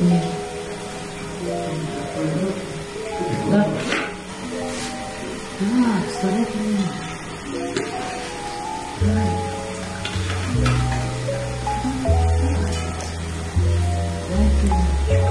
うん、が、うわそれでい、う、